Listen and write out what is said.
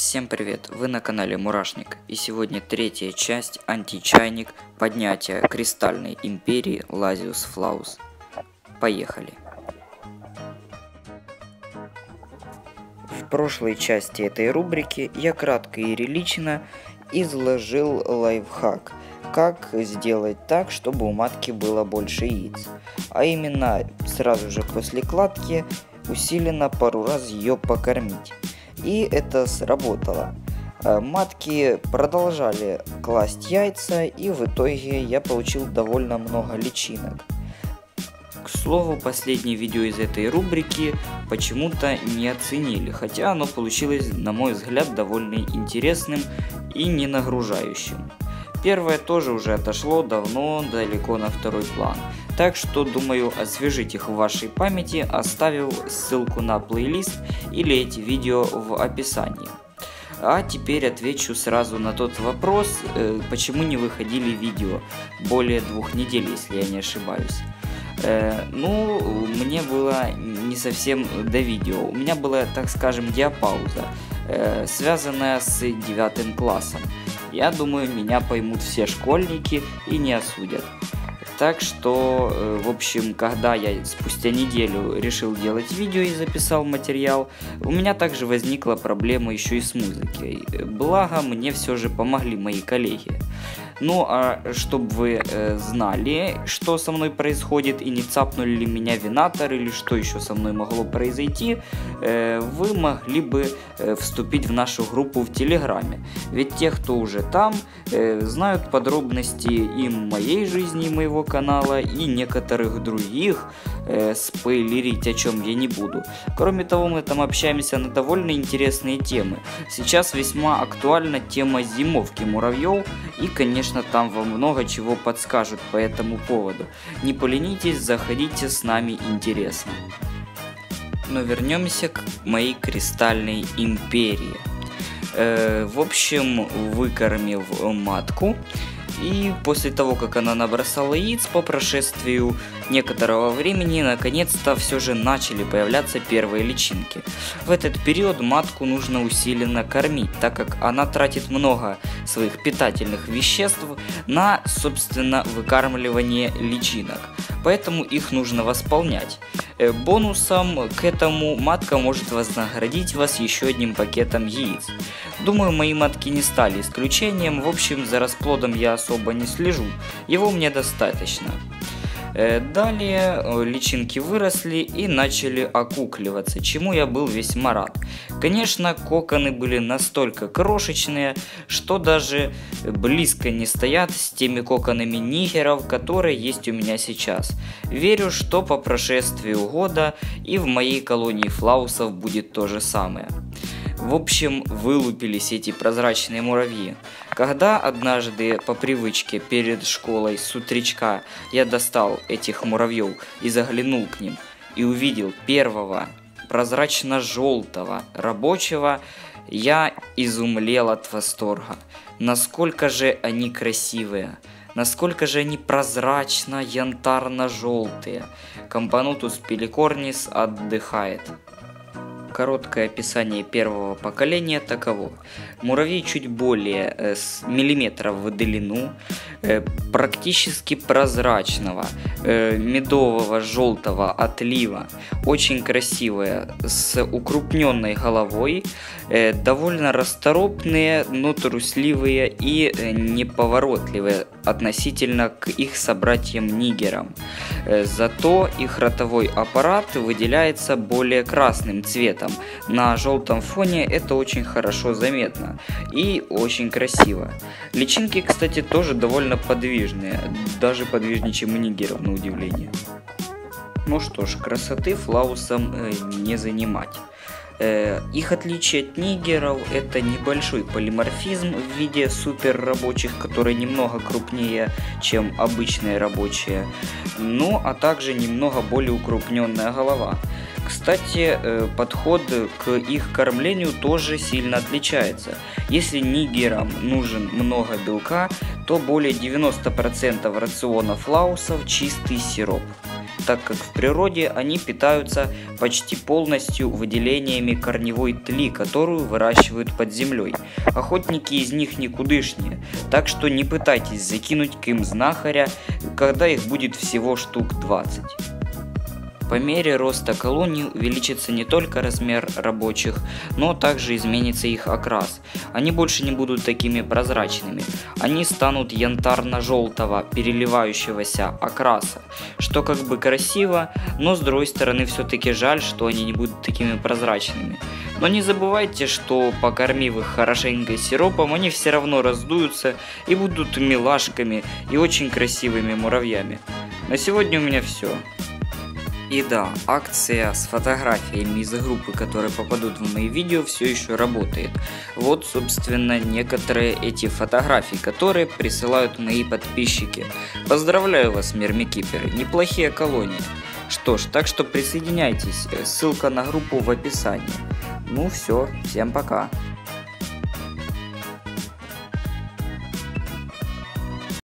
Всем привет! Вы на канале Мурашник и сегодня третья часть античайник поднятия кристальной империи Лазиус Флаус. Поехали! В прошлой части этой рубрики я кратко и релично изложил лайфхак, как сделать так, чтобы у матки было больше яиц. А именно, сразу же после кладки усиленно пару раз ее покормить. И это сработало. Э, матки продолжали класть яйца, и в итоге я получил довольно много личинок. К слову, последнее видео из этой рубрики почему-то не оценили, хотя оно получилось, на мой взгляд, довольно интересным и не нагружающим. Первое тоже уже отошло давно далеко на второй план. Так что, думаю, освежить их в вашей памяти, оставил ссылку на плейлист или эти видео в описании. А теперь отвечу сразу на тот вопрос, э, почему не выходили видео более двух недель, если я не ошибаюсь. Э, ну, мне было не совсем до видео. У меня была, так скажем, диапауза, э, связанная с девятым классом. Я думаю, меня поймут все школьники и не осудят. Так что, э, в общем, когда я спустя неделю решил делать видео и записал материал, у меня также возникла проблема еще и с музыкой. Благо, мне все же помогли мои коллеги. Ну, а чтобы вы э, знали, что со мной происходит и не цапнули ли меня винатор или что еще со мной могло произойти, э, вы могли бы э, вступить в нашу группу в Телеграме. Ведь те, кто уже там, э, знают подробности и моей жизни, и моего канала, и некоторых других, э, спойлерить о чем я не буду. Кроме того, мы там общаемся на довольно интересные темы. Сейчас весьма актуальна тема зимовки муравьев и, конечно, конечно, там вам много чего подскажут по этому поводу. Не поленитесь, заходите с нами интересно. Но вернемся к моей кристальной империи. Э, в общем, выкормив матку, и после того, как она набросала яиц, по прошествию некоторого времени, наконец-то все же начали появляться первые личинки. В этот период матку нужно усиленно кормить, так как она тратит много своих питательных веществ на, собственно, выкармливание личинок. Поэтому их нужно восполнять. Э, бонусом к этому матка может вознаградить вас еще одним пакетом яиц. Думаю, мои матки не стали исключением, в общем, за расплодом я особо не слежу, его мне достаточно. Э, далее э, личинки выросли и начали окукливаться, чему я был весьма рад. Конечно, коконы были настолько крошечные, что даже близко не стоят с теми коконами нигеров, которые есть у меня сейчас. Верю, что по прошествию года и в моей колонии флаусов будет то же самое. В общем, вылупились эти прозрачные муравьи. Когда однажды по привычке перед школой с утречка я достал этих муравьев и заглянул к ним и увидел первого прозрачно-желтого рабочего, я изумлел от восторга. Насколько же они красивые, насколько же они прозрачно-янтарно-желтые. Компанутус пеликорнис отдыхает. Короткое описание первого поколения таково. Муравей чуть более э, с миллиметров в длину, э, практически прозрачного, э, медового желтого отлива, очень красивая, с укрупненной головой, э, довольно расторопные, но трусливые и э, неповоротливые относительно к их собратьям-нигерам. Э, зато их ротовой аппарат выделяется более красным цветом. На желтом фоне это очень хорошо заметно и очень красиво. Личинки, кстати, тоже довольно подвижные, даже подвижнее, чем у нигеров, на удивление. Ну что ж, красоты флаусом э, не занимать. Э, их отличие от нигеров это небольшой полиморфизм в виде супер рабочих, которые немного крупнее, чем обычные рабочие, ну а также немного более укрупненная голова. Кстати, э, подход к их кормлению тоже сильно отличается. Если нигерам нужен много белка, то более 90% рациона флаусов чистый сироп. Так как в природе они питаются почти полностью выделениями корневой тли, которую выращивают под землей. Охотники из них никудышнее, так что не пытайтесь закинуть к им знахаря, когда их будет всего штук 20. По мере роста колоний увеличится не только размер рабочих, но также изменится их окрас. Они больше не будут такими прозрачными. Они станут янтарно-желтого, переливающегося окраса, что как бы красиво, но с другой стороны все-таки жаль, что они не будут такими прозрачными. Но не забывайте, что покормив их хорошенько сиропом, они все равно раздуются и будут милашками и очень красивыми муравьями. На сегодня у меня все. И да, акция с фотографиями из группы, которые попадут в мои видео, все еще работает. Вот, собственно, некоторые эти фотографии, которые присылают мои подписчики. Поздравляю вас, мирмикиперы, неплохие колонии. Что ж, так что присоединяйтесь, ссылка на группу в описании. Ну все, всем пока.